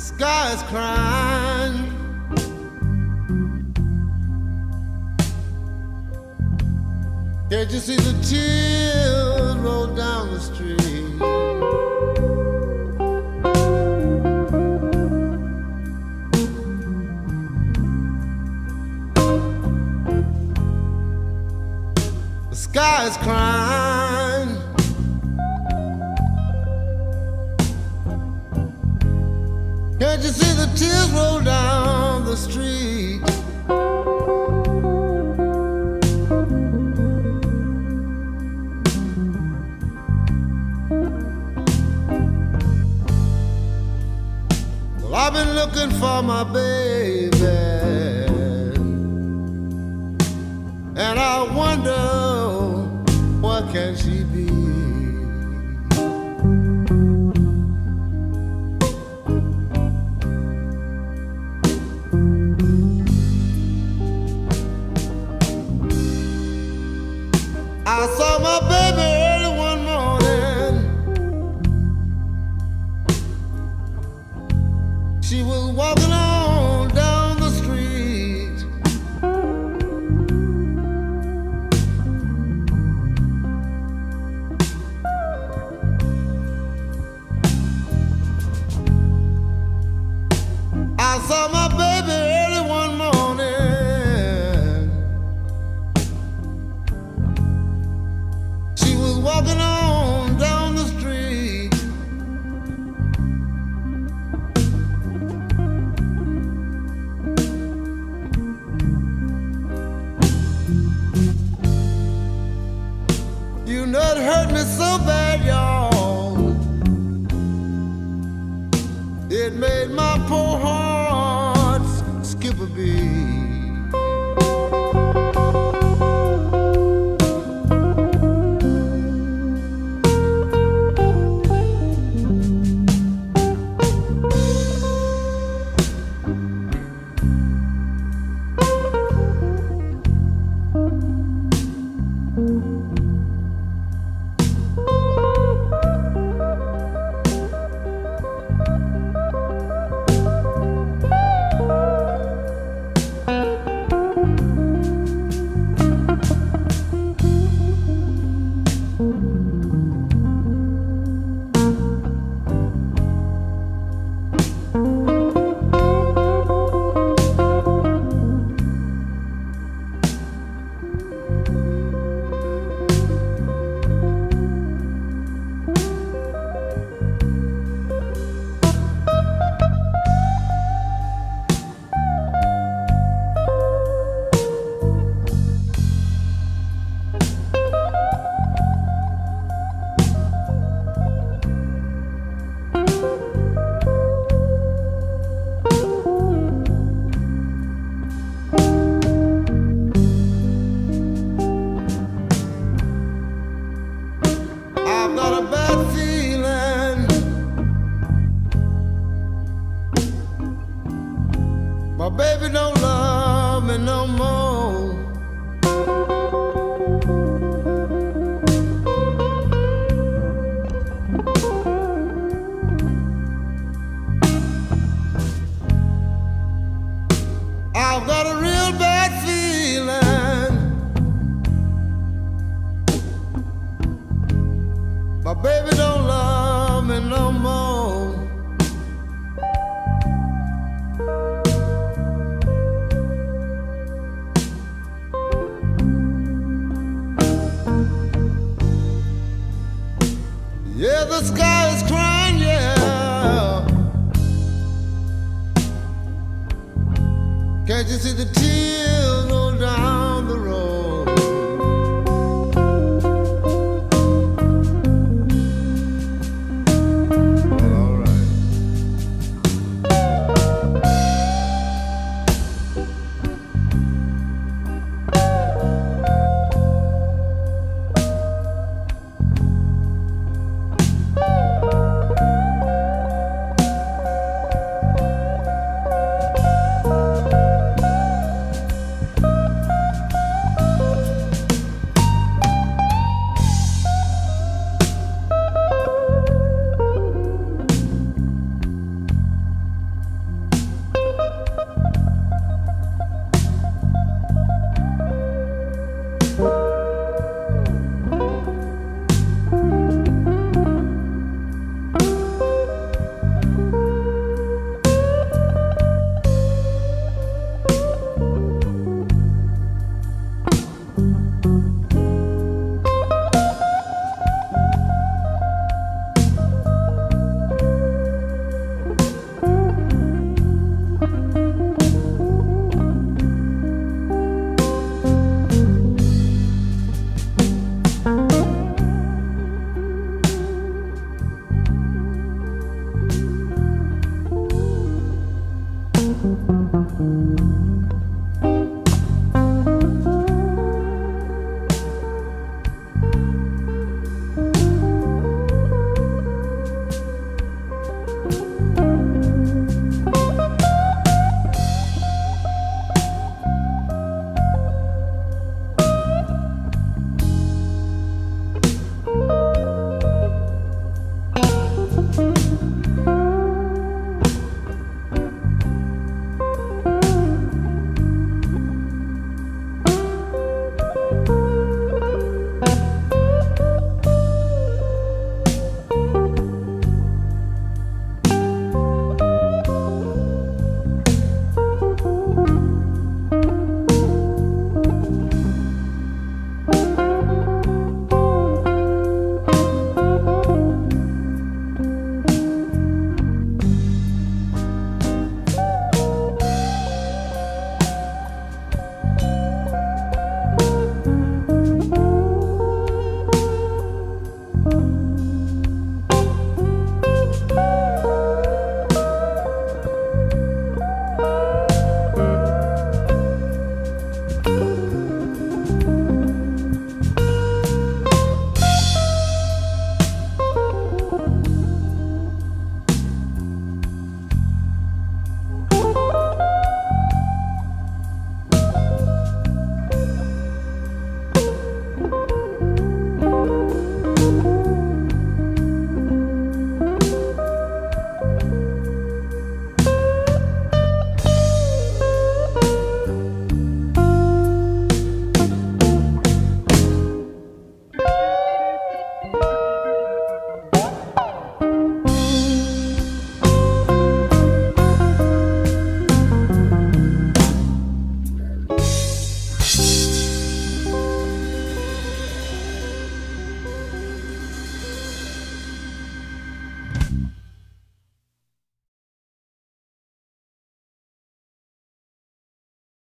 sky is crying. Can't you see the tears roll down the street? The sky is crying. Tears roll down the street? Well, I've been looking for my baby, and I wonder what can she be? My baby early one morning. She was walking hurt me so bad, y'all. to the